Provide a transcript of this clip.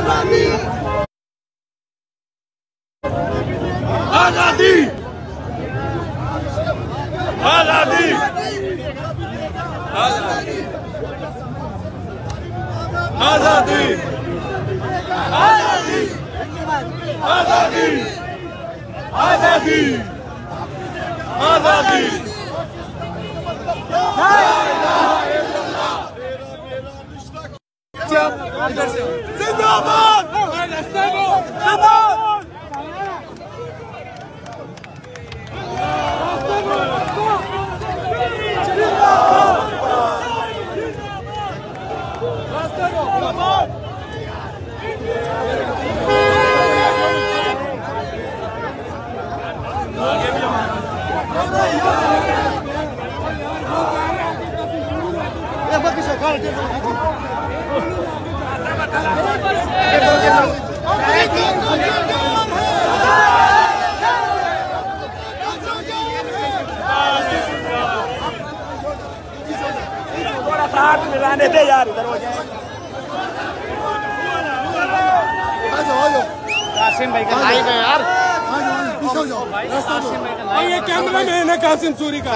Azadi! Azadi! Azadi! Azadi! Azadi! Azadi! Azadi! Azadi! Azadi! زنداباد زنداباد Leva que साथ में रहने दे यार इधर हो जाए। कासिम भाई का लाइव है यार। ये कैमरा मैन है कासिम सूरी का?